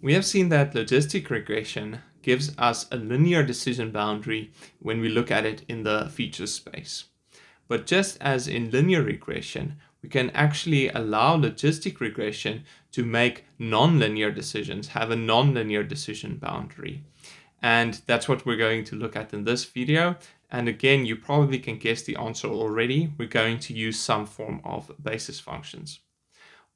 We have seen that logistic regression gives us a linear decision boundary when we look at it in the feature space. But just as in linear regression, we can actually allow logistic regression to make nonlinear decisions, have a nonlinear decision boundary. And that's what we're going to look at in this video. And again, you probably can guess the answer already. We're going to use some form of basis functions.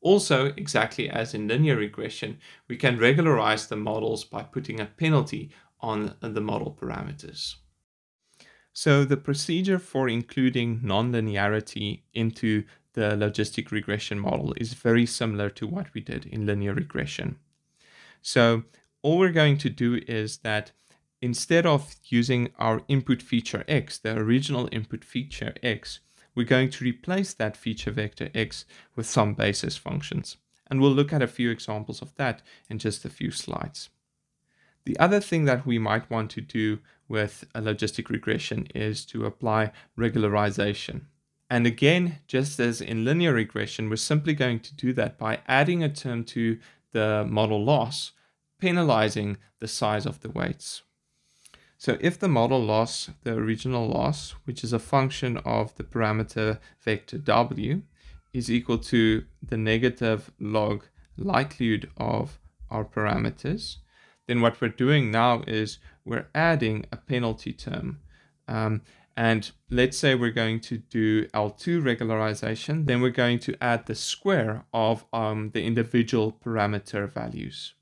Also, exactly as in linear regression, we can regularize the models by putting a penalty on the model parameters. So the procedure for including nonlinearity into the logistic regression model is very similar to what we did in linear regression. So all we're going to do is that instead of using our input feature x, the original input feature x, we're going to replace that feature vector x with some basis functions. And we'll look at a few examples of that in just a few slides. The other thing that we might want to do with a logistic regression is to apply regularization. And again, just as in linear regression, we're simply going to do that by adding a term to the model loss, penalizing the size of the weights. So if the model loss, the original loss, which is a function of the parameter vector w, is equal to the negative log likelihood of our parameters, then what we're doing now is we're adding a penalty term. Um, and let's say we're going to do L2 regularization, then we're going to add the square of um, the individual parameter values.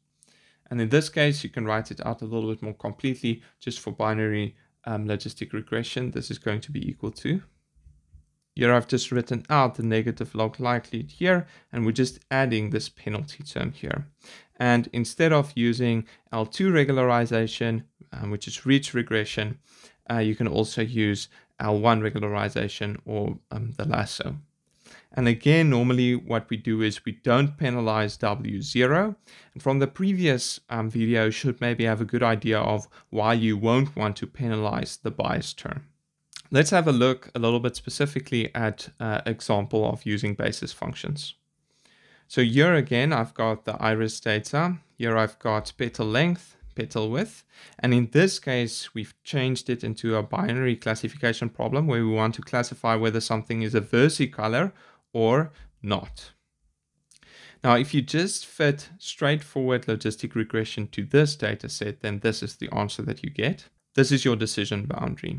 And in this case, you can write it out a little bit more completely just for binary um, logistic regression. This is going to be equal to. Here I've just written out the negative log likelihood here, and we're just adding this penalty term here. And instead of using L2 regularization, um, which is ridge regression, uh, you can also use L1 regularization or um, the lasso. And again, normally what we do is we don't penalize W0. And from the previous um, video, you should maybe have a good idea of why you won't want to penalize the bias term. Let's have a look a little bit specifically at uh, example of using basis functions. So here again, I've got the iris data. Here I've got petal length, petal width. And in this case, we've changed it into a binary classification problem where we want to classify whether something is a versicolor or not. Now, if you just fit straightforward logistic regression to this data set, then this is the answer that you get. This is your decision boundary.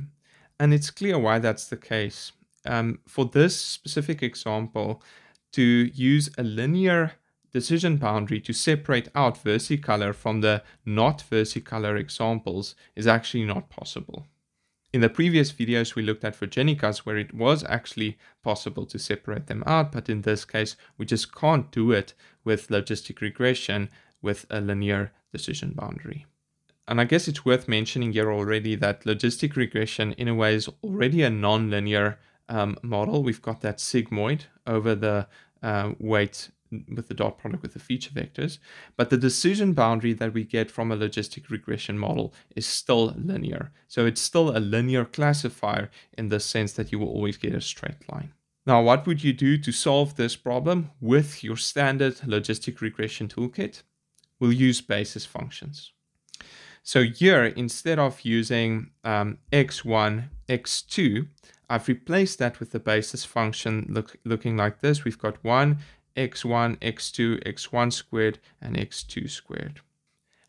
And it's clear why that's the case. Um, for this specific example, to use a linear decision boundary to separate out versicolor from the not versicolor examples is actually not possible. In the previous videos, we looked at Virginicas where it was actually possible to separate them out, but in this case, we just can't do it with logistic regression with a linear decision boundary. And I guess it's worth mentioning here already that logistic regression in a way is already a non-linear um, model. We've got that sigmoid over the uh, weight with the dot product with the feature vectors. But the decision boundary that we get from a logistic regression model is still linear. So it's still a linear classifier in the sense that you will always get a straight line. Now, what would you do to solve this problem with your standard logistic regression toolkit? We'll use basis functions. So here, instead of using um, x1, x2, I've replaced that with the basis function look, looking like this. We've got 1, x1, x2, x1 squared, and x2 squared.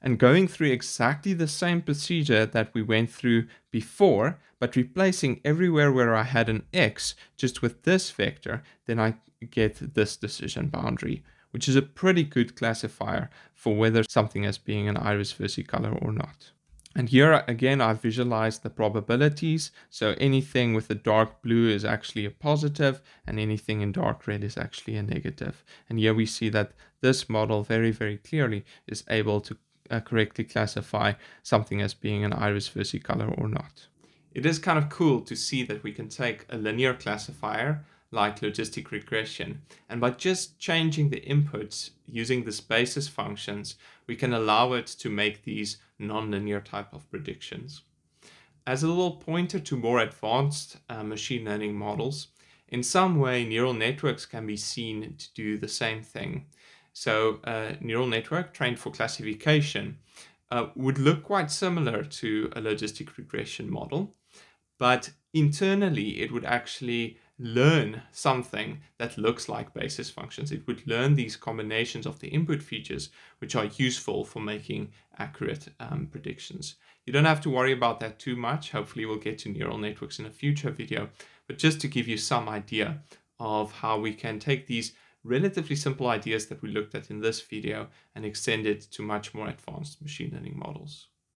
And going through exactly the same procedure that we went through before, but replacing everywhere where I had an x just with this vector, then I get this decision boundary, which is a pretty good classifier for whether something is being an iris versicolor or not. And here again, I visualized the probabilities. So anything with a dark blue is actually a positive and anything in dark red is actually a negative. And here we see that this model very, very clearly is able to uh, correctly classify something as being an iris versicolor or not. It is kind of cool to see that we can take a linear classifier like logistic regression. And by just changing the inputs using the basis functions, we can allow it to make these nonlinear type of predictions. As a little pointer to more advanced uh, machine learning models, in some way neural networks can be seen to do the same thing. So a neural network trained for classification uh, would look quite similar to a logistic regression model, but internally it would actually learn something that looks like basis functions. It would learn these combinations of the input features, which are useful for making accurate um, predictions. You don't have to worry about that too much. Hopefully we'll get to neural networks in a future video, but just to give you some idea of how we can take these relatively simple ideas that we looked at in this video and extend it to much more advanced machine learning models.